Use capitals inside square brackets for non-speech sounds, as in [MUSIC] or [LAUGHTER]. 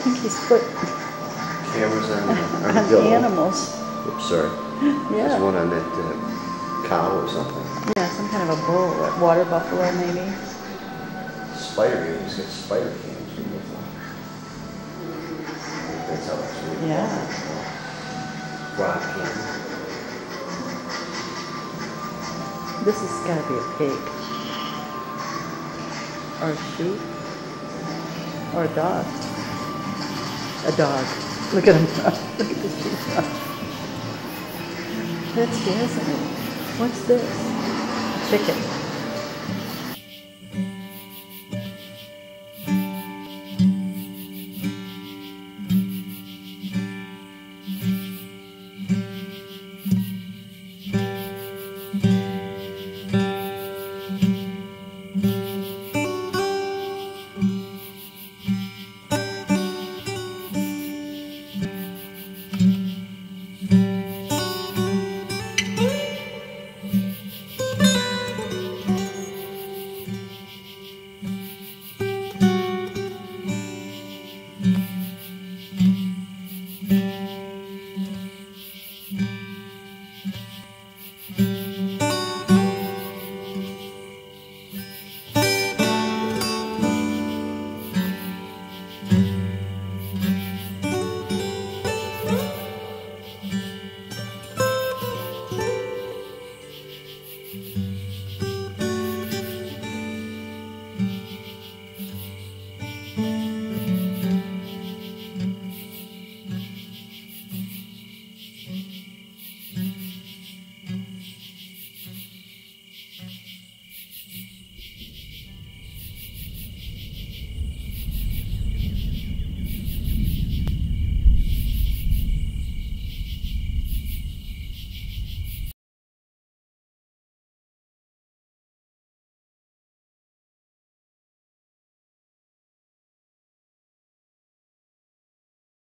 I think he's put Cameras on, on on the animals. Oops, sorry. Yeah. There's one on that uh, cow or something. yeah, some kind of a bull, a water buffalo maybe. Spider, he's got spider cams That's how it's really. Yeah. Rock cam. This has gotta be a pig. Or a sheep. Or a dog. A dog. Look at him. [LAUGHS] Look at the sheep. That scares me. What's this? Chicken.